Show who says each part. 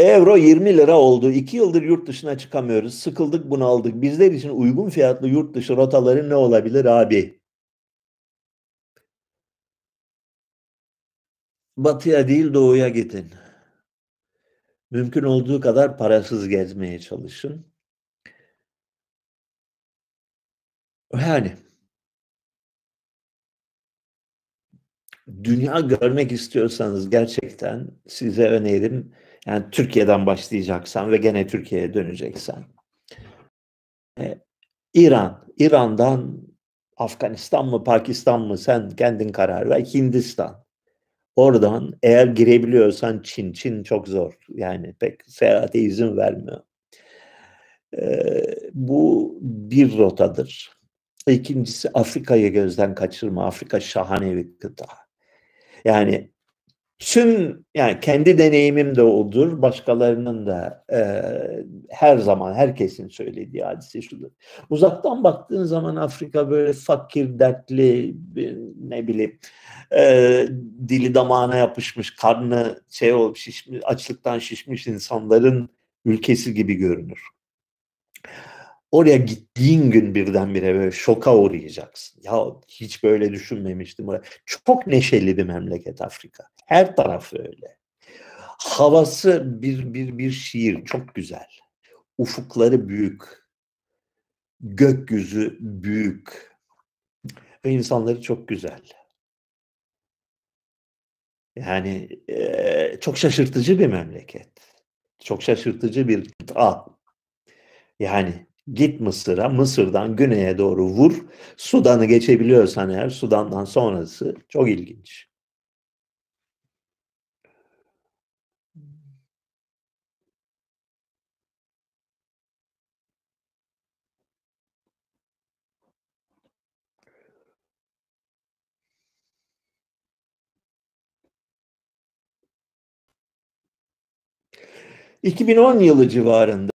Speaker 1: Euro 20 lira oldu. 2 yıldır yurt dışına çıkamıyoruz. Sıkıldık bunu aldık. Bizler için uygun fiyatlı yurt dışı rotaları ne olabilir abi? Batıya değil doğuya gidin. Mümkün olduğu kadar parasız gezmeye çalışın. Yani dünya görmek istiyorsanız gerçekten size önerim yani Türkiye'den başlayacaksan ve gene Türkiye'ye döneceksen. Ee, İran, İran'dan Afganistan mı Pakistan mı sen kendin karar ver. Hindistan. Oradan eğer girebiliyorsan Çin. Çin çok zor. Yani pek seyahate izin vermiyor. Ee, bu bir rotadır. İkincisi Afrika'yı gözden kaçırma. Afrika şahane bir kıta. Yani tüm yani kendi deneyimim de odur. Başkalarının da e, her zaman herkesin söylediği hadise şudur. Uzaktan baktığın zaman Afrika böyle fakir, dertli, ne bileyim e, dili damağına yapışmış, karnı şey olup şişmiş, açlıktan şişmiş insanların ülkesi gibi görünür. Oraya gittiğin gün birdenbire böyle şoka uğrayacaksın. Ya hiç böyle düşünmemiştim. Çok neşeli bir memleket Afrika. Her tarafı öyle. Havası bir, bir, bir şiir. Çok güzel. Ufukları büyük. Gökyüzü büyük. Ve insanları çok güzel. Yani e, çok şaşırtıcı bir memleket. Çok şaşırtıcı bir kıta. Yani Git Mısır'a, Mısır'dan güneye doğru vur. Sudan'ı geçebiliyorsan eğer Sudan'dan sonrası çok ilginç. ...2010 yılı civarında